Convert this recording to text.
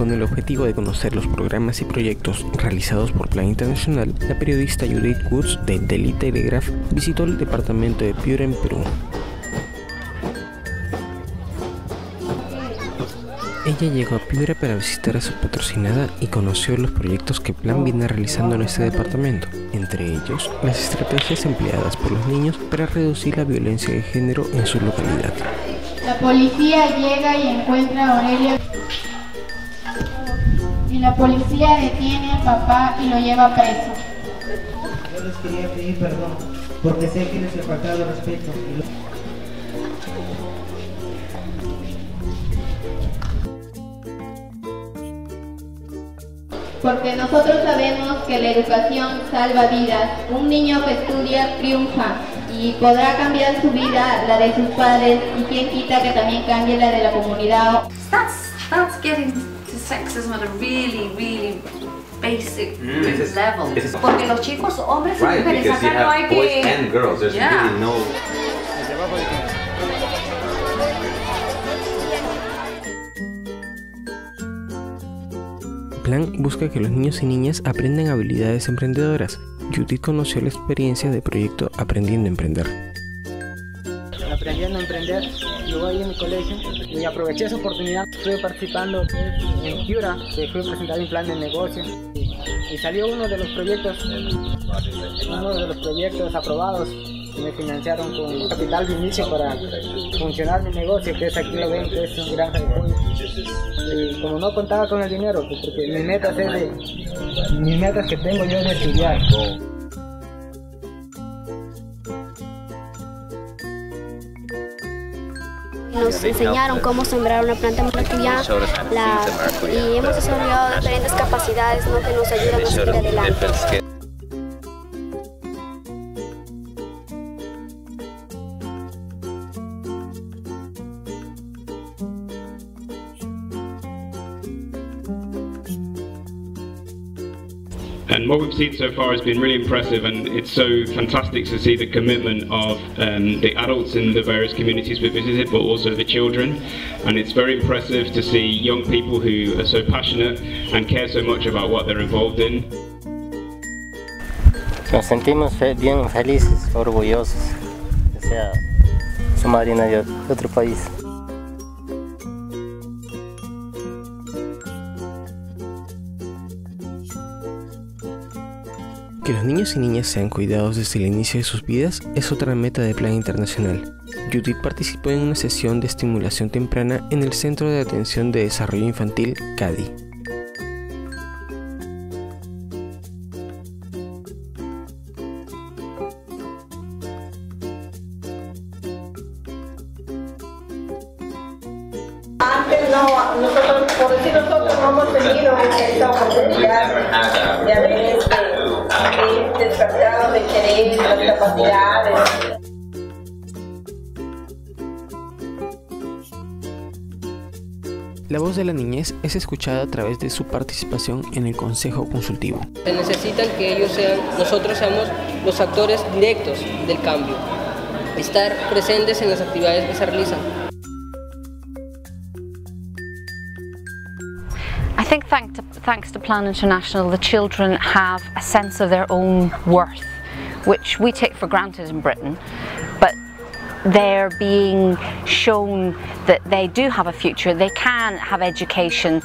Con el objetivo de conocer los programas y proyectos realizados por Plan Internacional, la periodista Judith Woods de Daily Telegraph visitó el departamento de Piura en Perú. Ella llegó a Piura para visitar a su patrocinada y conoció los proyectos que Plan viene realizando en este departamento, entre ellos las estrategias empleadas por los niños para reducir la violencia de género en su localidad. La policía llega y encuentra a Aurelia la policía detiene al papá y lo lleva preso. Yo les quería pedir perdón porque sé que les he faltado respeto. Porque nosotros sabemos que la educación salva vidas. Un niño que estudia triunfa y podrá cambiar su vida, la de sus padres, y quien quita que también cambie la de la comunidad. That's, that's sexism at a really, really basic Mm. level. this is- Porque los chicos, hombres y Right, mujeres, because you acá no hay have boys que... and girls. There's Yeah. really no. Plan busca que los niños y niñas aprendan habilidades emprendedoras. Judith conoció la experiencia del proyecto Aprendiendo a Emprender. Aprendiendo a emprender, luego ahí en mi colegio y aproveché esa oportunidad. Estuve participando en Cura, que fue presentar un plan de negocio y, salió uno de los proyectos, uno de los proyectos aprobados me financiaron con capital de inicio para funcionar mi negocio, que es aquí lo ven, que es un granja de. Y como no contaba con el dinero, pues porque mis metas es de, mis metas que tengo yo es de estudiar. Nos enseñaron cómo sembrar una planta la- y hemos desarrollado diferentes capacidades ¿no? que nos ayudan a seguir adelante. And what we've seen so far has been really impressive, and it's so fantastic to see the commitment of um, the adults in the various communities we visited, but also the children. And it's very impressive to see young people who are so passionate and care so much about what they're involved in. Nos sentimos bien felices, orgullosos, que sea su marina de otro país. Que los niños y niñas sean cuidados desde el inicio de sus vidas es otra meta de Plan Internacional. Judith participó en una sesión de estimulación temprana en el Centro de Atención de Desarrollo Infantil CADI. Antes no, nosotros, por decir nosotros, no hemos tenido esa oportunidad de este, de querer, capacidades. La voz de la niñez es escuchada a través de su participación en el Consejo Consultivo. Se necesitan que ellos sean, nosotros seamos los actores directos del cambio, estar presentes en las actividades que se realizan. I think thanks to, thanks to Plan International, the children have a sense of their own worth, which we take for granted in Britain, but they're being shown that they do have a future, they can have education.